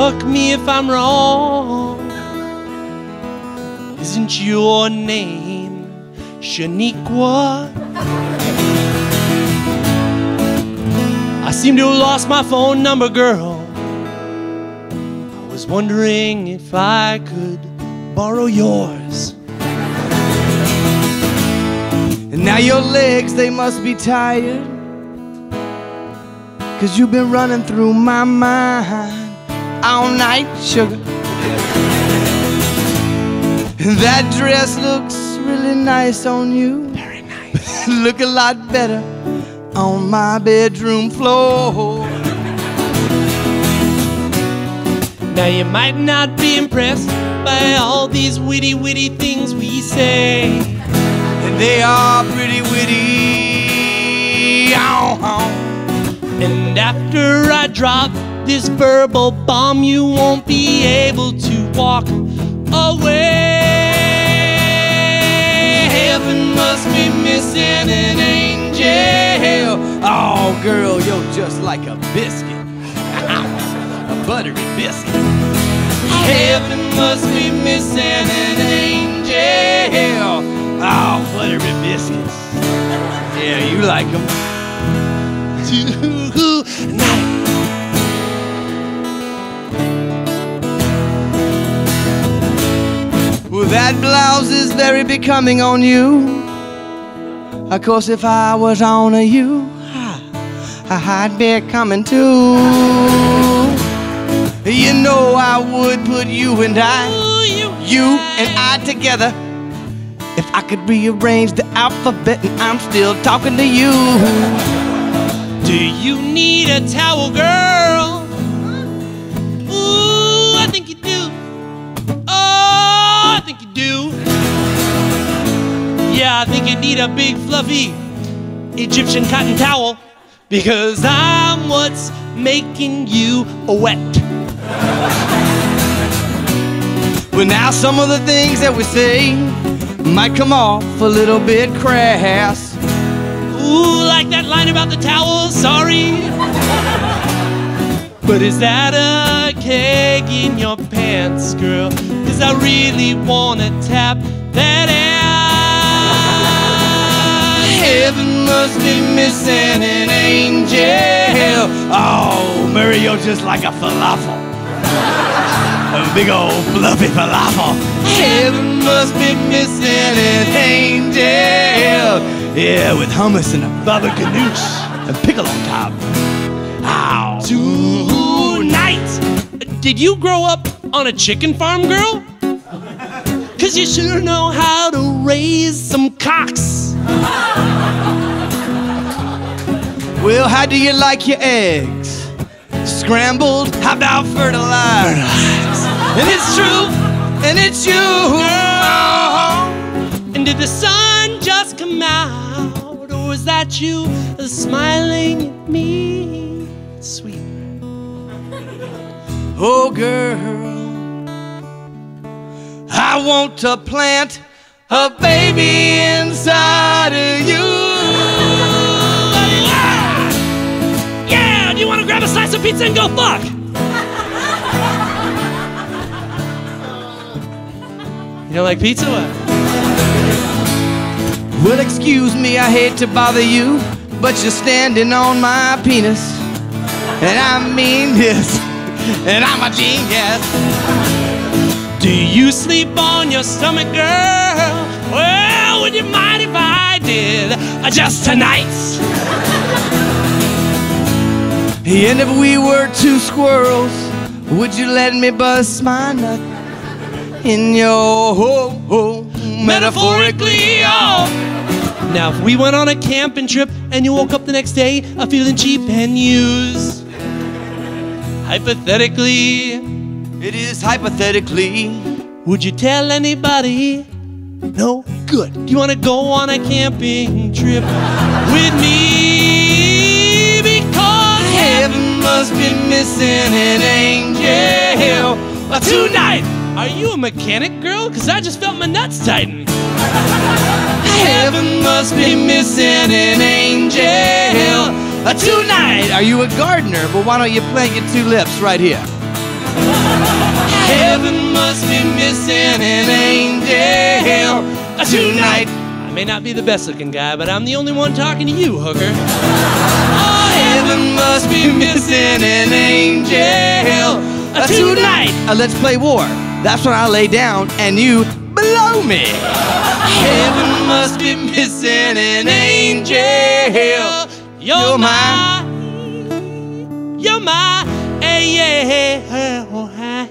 Correct me if I'm wrong. Isn't your name Shaniqua? I seem to have lost my phone number, girl. I was wondering if I could borrow yours. And now your legs, they must be tired. Cause you've been running through my mind all night, sugar. That dress looks really nice on you. Very nice. Look a lot better on my bedroom floor. Now you might not be impressed by all these witty, witty things we say. And they are pretty witty. And after I drop this verbal bomb, you won't be able to walk away. Heaven must be missing an angel. Oh, girl, you're just like a biscuit. a buttery biscuit. Heaven must be missing an angel. Oh, buttery biscuits. Yeah, you like them. Tonight. That blouse is very becoming on you. Of course, if I was on a you, I'd be coming too. You know I would put you and I, you, and I together. If I could rearrange the alphabet and I'm still talking to you. Do you need a towel, girl? I think you need a big fluffy Egyptian cotton towel because I'm what's making you wet. But now some of the things that we say might come off a little bit crass. Ooh, like that line about the towel, sorry. But is that a keg in your pants, girl? Cause I really wanna tap that ass. Heaven must be missing an angel. Oh, Murray, you're just like a falafel. A big old fluffy falafel. Heaven must be missing an angel. Yeah, with hummus and a baba ganoush and pickle on top. Ow. Tonight! Did you grow up on a chicken farm, girl? Cause you sure know how to raise some cocks. Well, how do you like your eggs? Scrambled? How about fertilized? And it's true, and it's you. And did the sun just come out? Or was that you uh, smiling at me? Sweet. Oh, girl, I want to plant a baby inside of you. Yeah! Do you pizza and go fuck? You don't like pizza? What? Well, excuse me, I hate to bother you, but you're standing on my penis. And I mean this, and I'm a genius. Do you sleep on your stomach, girl? Well, would you mind if I did? Just tonight. And if we were two squirrels, would you let me bust my nut in your ho ho metaphorically? oh. Now, if we went on a camping trip and you woke up the next day uh, feeling cheap and used, hypothetically, It is hypothetically. would you tell anybody? No? Good. Do you want to go on a camping trip with me? Heaven must be missing an angel Uh, tonight, are you a mechanic girl? Because I just felt my nuts tighten. Heaven must be missing an angel Uh, tonight. Are you a gardener? Well, why don't you plant your two lips right here? Heaven must be missing an angel tonight. I may not be the best looking guy, but I'm the only one talking to you, hooker. Oh, heaven must be missing an angel tonight. Uh, let's play war. That's when I lay down and you below me. Heaven must be missing an angel. You're, You're my, you're my, hey, yeah, oh, angel.